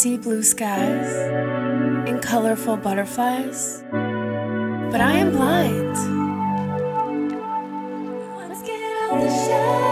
see blue skies and colorful butterflies, but I am blind. Let's get out the shadows.